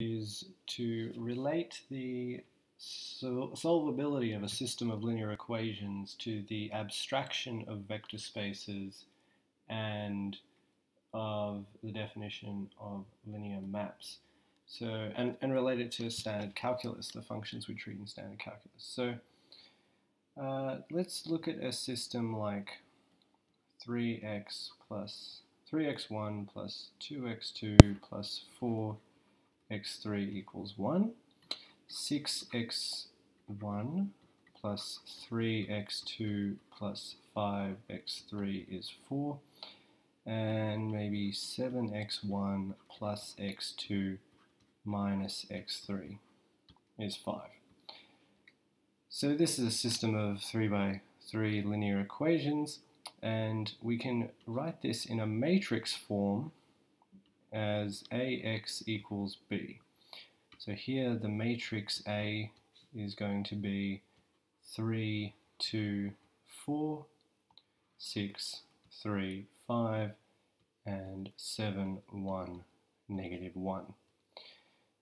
is to relate the solvability of a system of linear equations to the abstraction of vector spaces and of the definition of linear maps. So, and, and relate it to standard calculus, the functions we treat in standard calculus. So, uh, let's look at a system like 3x plus 3x1 plus 2x2 plus 4x3 equals 1. 6x1 plus 3x2 plus 5x3 is 4 and maybe 7x1 plus x2 minus x3 is 5. So this is a system of 3 by 3 linear equations and we can write this in a matrix form as ax equals b. So here the matrix A is going to be 3, 2, 4, 6, 3, 5, and 7, 1, negative 1.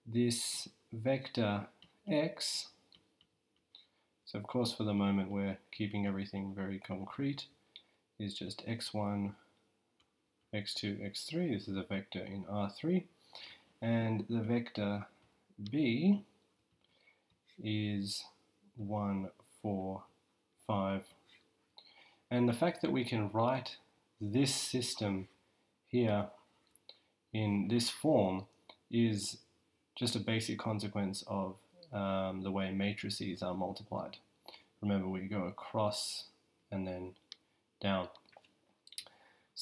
This vector x, so of course for the moment we're keeping everything very concrete, is just x1, x2, x3. This is a vector in R3. And the vector b is 1, 4, 5. And the fact that we can write this system here in this form is just a basic consequence of um, the way matrices are multiplied. Remember, we go across and then down.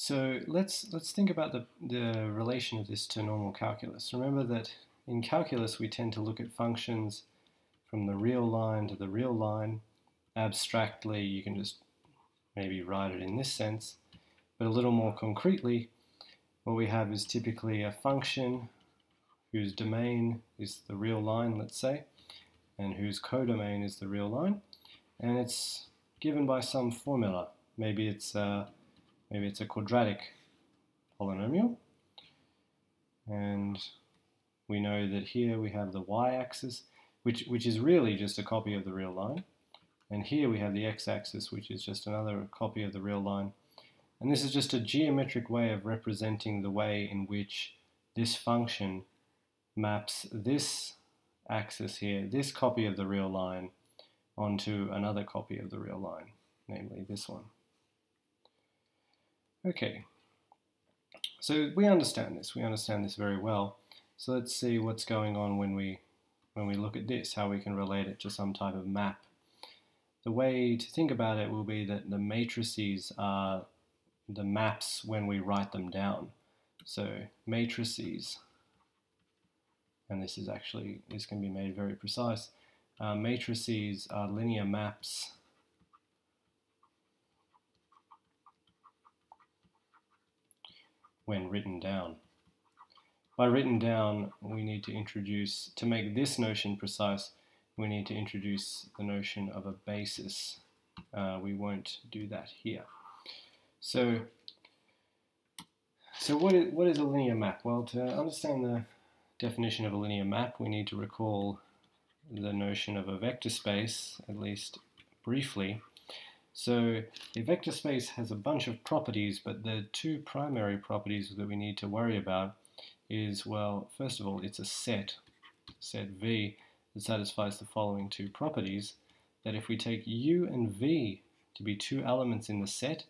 So let's let's think about the, the relation of this to normal calculus. Remember that in calculus we tend to look at functions from the real line to the real line. Abstractly, you can just maybe write it in this sense, but a little more concretely, what we have is typically a function whose domain is the real line, let's say, and whose codomain is the real line, and it's given by some formula. Maybe it's a, maybe it's a quadratic polynomial, and we know that here we have the y-axis, which, which is really just a copy of the real line, and here we have the x-axis, which is just another copy of the real line. And this is just a geometric way of representing the way in which this function maps this axis here, this copy of the real line, onto another copy of the real line, namely this one. Okay, so we understand this, we understand this very well. So let's see what's going on when we, when we look at this, how we can relate it to some type of map. The way to think about it will be that the matrices are the maps when we write them down. So matrices and this is actually, this can be made very precise. Uh, matrices are linear maps when written down. By written down, we need to introduce, to make this notion precise, we need to introduce the notion of a basis. Uh, we won't do that here. So, so what is, what is a linear map? Well, to understand the definition of a linear map, we need to recall the notion of a vector space, at least briefly. So a vector space has a bunch of properties, but the two primary properties that we need to worry about is, well, first of all, it's a set, set V, that satisfies the following two properties, that if we take U and V to be two elements in the set,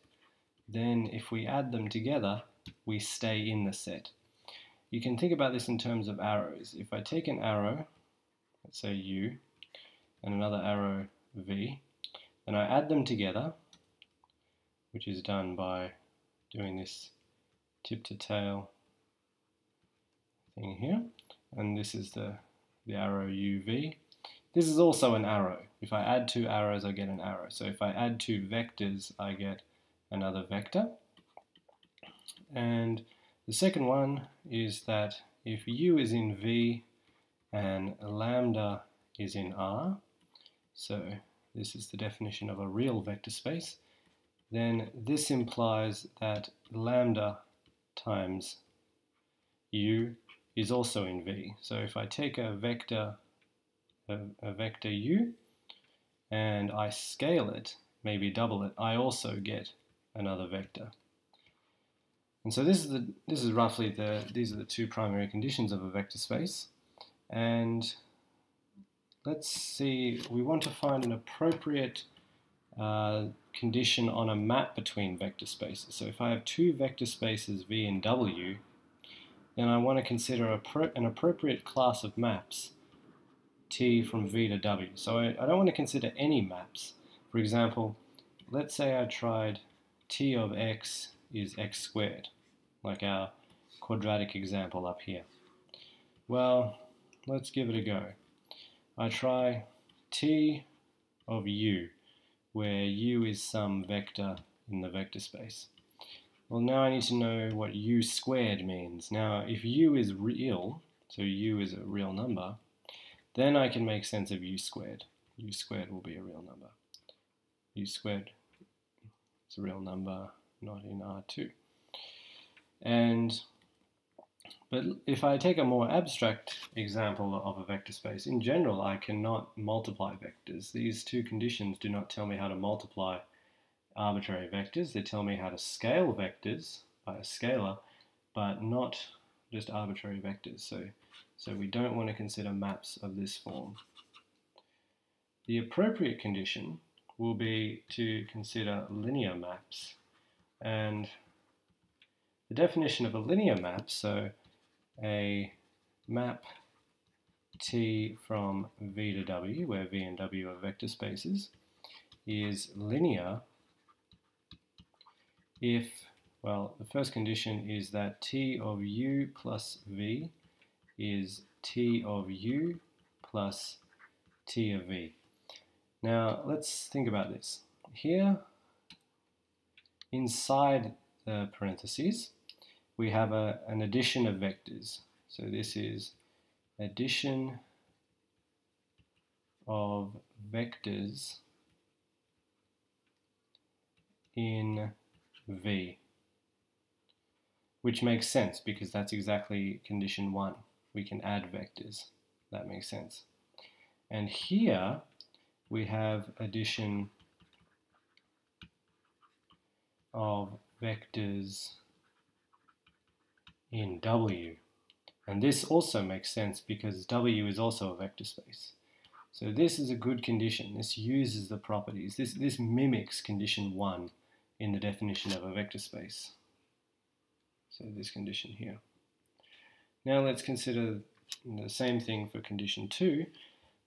then if we add them together, we stay in the set. You can think about this in terms of arrows. If I take an arrow, let's say U, and another arrow V, and I add them together, which is done by doing this tip to tail thing here, and this is the, the arrow UV. This is also an arrow. If I add two arrows, I get an arrow. So if I add two vectors, I get another vector. And the second one is that if u is in V and lambda is in R, so this is the definition of a real vector space, then this implies that lambda times u is also in V. So if I take a vector, a, a vector u, and I scale it, maybe double it, I also get another vector. And so this is the this is roughly the these are the two primary conditions of a vector space. And let's see, we want to find an appropriate uh, condition on a map between vector spaces. So if I have two vector spaces V and W, then I want to consider an appropriate class of maps T from V to W. So I, I don't want to consider any maps. For example, let's say I tried T of x is x squared, like our quadratic example up here. Well, let's give it a go. I try T of u, where u is some vector in the vector space. Well, now I need to know what u squared means. Now, if u is real, so u is a real number, then I can make sense of u squared. u squared will be a real number. u squared is a real number, not in R2. And but if I take a more abstract example of a vector space, in general I cannot multiply vectors. These two conditions do not tell me how to multiply arbitrary vectors. They tell me how to scale vectors by a scalar, but not just arbitrary vectors. So, so we don't want to consider maps of this form. The appropriate condition will be to consider linear maps. And the definition of a linear map, so a map T from V to W, where V and W are vector spaces, is linear if, well, the first condition is that t of u plus v is t of u plus t of v. Now, let's think about this. Here, inside the parentheses, we have a, an addition of vectors. So this is addition of vectors in V, which makes sense because that's exactly condition one. We can add vectors. That makes sense. And here we have addition of vectors in W. And this also makes sense because W is also a vector space. So this is a good condition. This uses the properties. This, this mimics condition 1 in the definition of a vector space. So this condition here. Now let's consider the same thing for condition 2.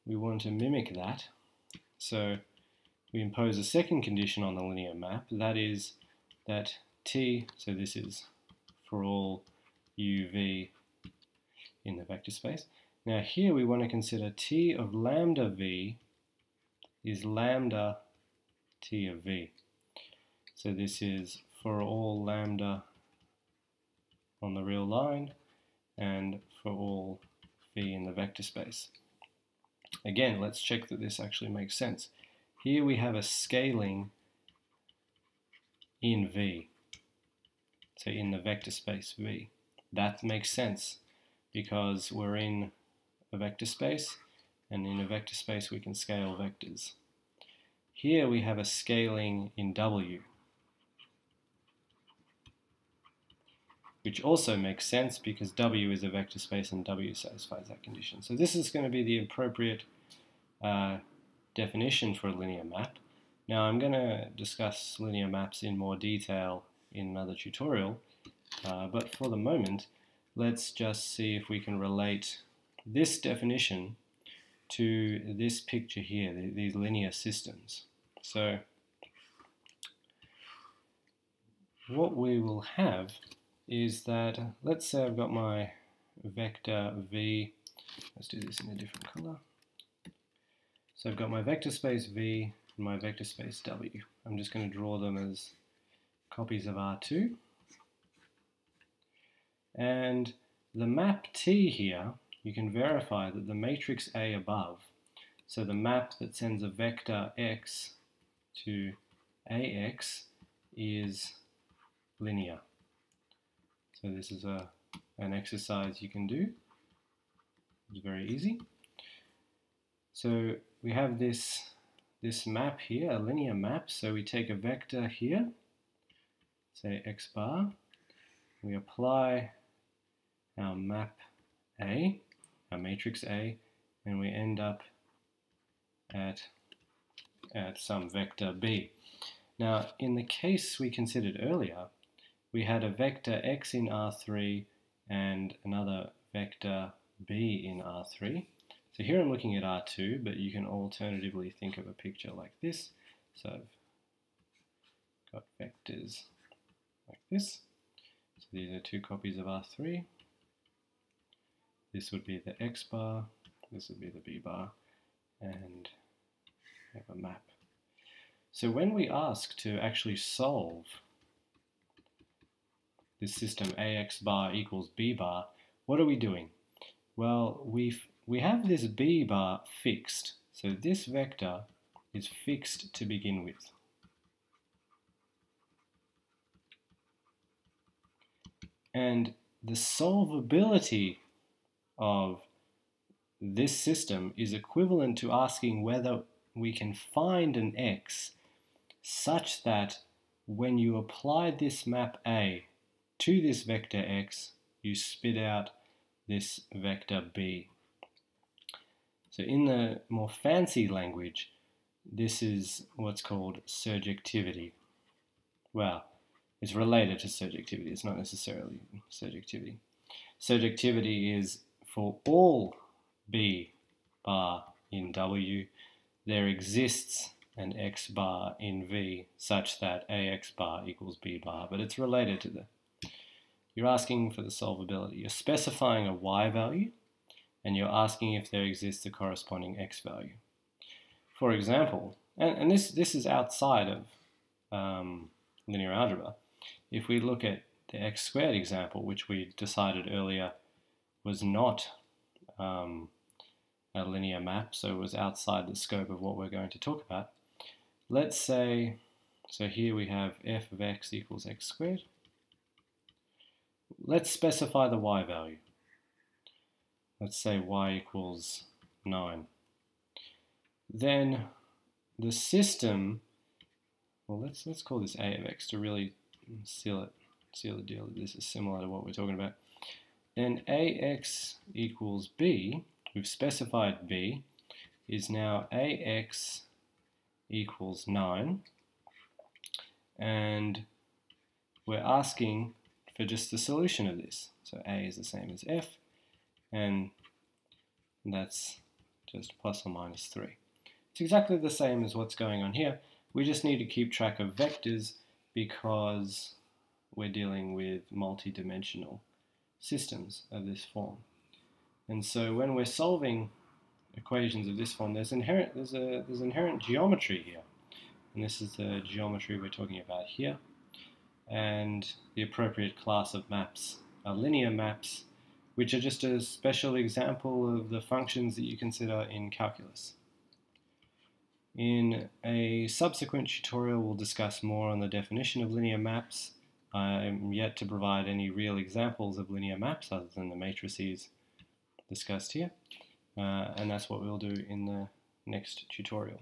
We want to mimic that. So we impose a second condition on the linear map. That is that t, so this is for all uv in the vector space. Now here we want to consider t of lambda v is lambda t of v. So this is for all lambda on the real line and for all v in the vector space. Again, let's check that this actually makes sense. Here we have a scaling in v, so in the vector space v. That makes sense because we're in a vector space and in a vector space we can scale vectors. Here we have a scaling in w. which also makes sense because W is a vector space and W satisfies that condition. So this is going to be the appropriate uh, definition for a linear map. Now I'm going to discuss linear maps in more detail in another tutorial, uh, but for the moment let's just see if we can relate this definition to this picture here, these linear systems. So what we will have is that, let's say I've got my vector v, let's do this in a different color. So I've got my vector space v and my vector space w. I'm just going to draw them as copies of R2. And the map T here, you can verify that the matrix A above, so the map that sends a vector x to AX is linear. So this is a, an exercise you can do. It's very easy. So we have this, this map here, a linear map. So we take a vector here, say x bar, we apply our map A, our matrix A, and we end up at, at some vector B. Now, in the case we considered earlier, we had a vector x in R3 and another vector b in R3. So here I'm looking at R2, but you can alternatively think of a picture like this. So I've got vectors like this. So these are two copies of R3. This would be the x bar, this would be the b bar, and have a map. So when we ask to actually solve this system ax bar equals b bar, what are we doing? Well, we we have this b bar fixed. So this vector is fixed to begin with. And the solvability of this system is equivalent to asking whether we can find an x such that when you apply this map A to this vector x, you spit out this vector b. So in the more fancy language, this is what's called surjectivity. Well, it's related to surjectivity, it's not necessarily surjectivity. Surjectivity is for all b bar in W, there exists an x bar in V such that ax bar equals b bar, but it's related to the you're asking for the solvability. You're specifying a y value, and you're asking if there exists a corresponding x value. For example, and, and this, this is outside of um, linear algebra, if we look at the x squared example, which we decided earlier was not um, a linear map, so it was outside the scope of what we're going to talk about. Let's say, so here we have f of x equals x squared, let's specify the y value. Let's say y equals 9. Then the system, well let's let's call this a of x to really seal it, seal the deal that this is similar to what we're talking about. Then ax equals b, we've specified b, is now ax equals 9 and we're asking for just the solution of this. So A is the same as F, and that's just plus or minus 3. It's exactly the same as what's going on here. We just need to keep track of vectors because we're dealing with multi-dimensional systems of this form. And so when we're solving equations of this form, there's inherent there's a there's inherent geometry here. And this is the geometry we're talking about here and the appropriate class of maps are linear maps, which are just a special example of the functions that you consider in calculus. In a subsequent tutorial, we'll discuss more on the definition of linear maps. I'm yet to provide any real examples of linear maps other than the matrices discussed here. Uh, and that's what we'll do in the next tutorial.